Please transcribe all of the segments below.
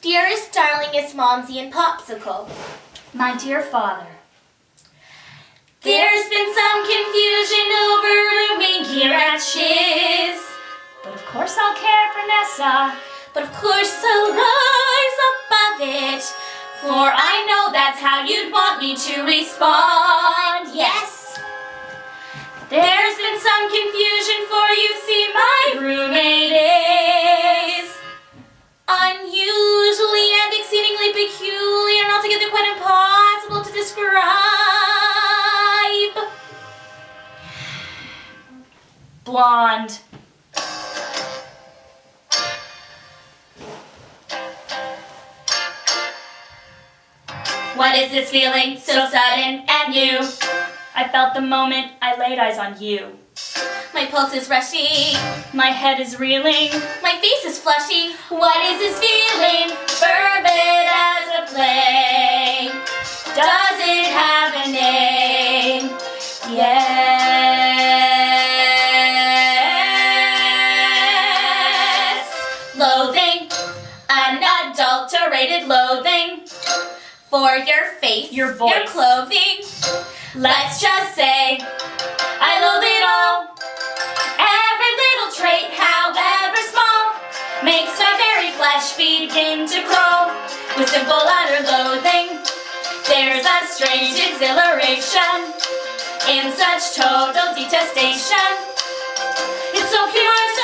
Dearest, darlingest Momsy and Popsicle. My dear father. There's been some confusion over rooming here at Shiz. But of course I'll care for Nessa. But of course I'll rise above it. For I know that's how you'd want me to respond. Yes. There's been some confusion for you see my roommate What is this feeling so sudden and new? I felt the moment I laid eyes on you. My pulse is rushing, My head is reeling. my face is flushing. What is this feeling? Fervid unadulterated loathing for your face, Your voice, your clothing. Let's just say I loathe it all. Every little trait, however small, makes my very flesh begin to crawl. With simple utter loathing, there's a strange exhilaration in such total detestation. It's so pure,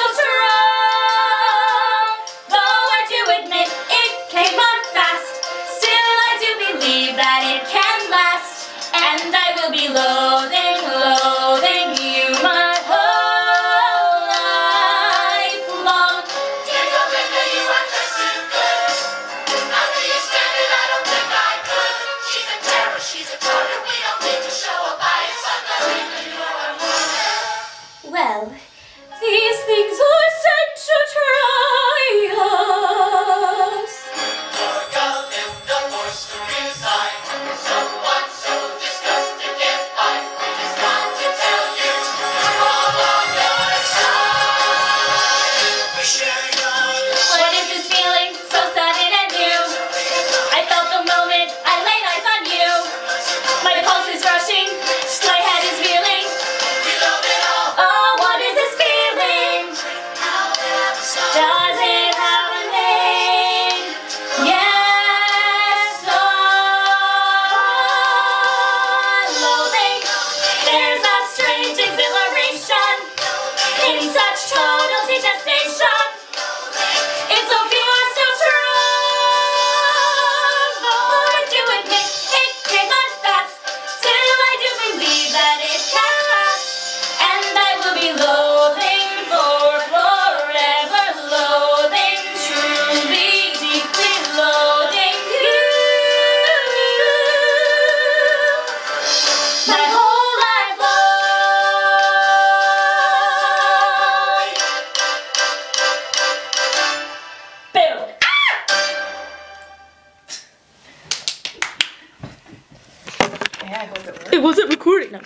that it can last. And I will be loathing, I hope it works. It wasn't recording. No.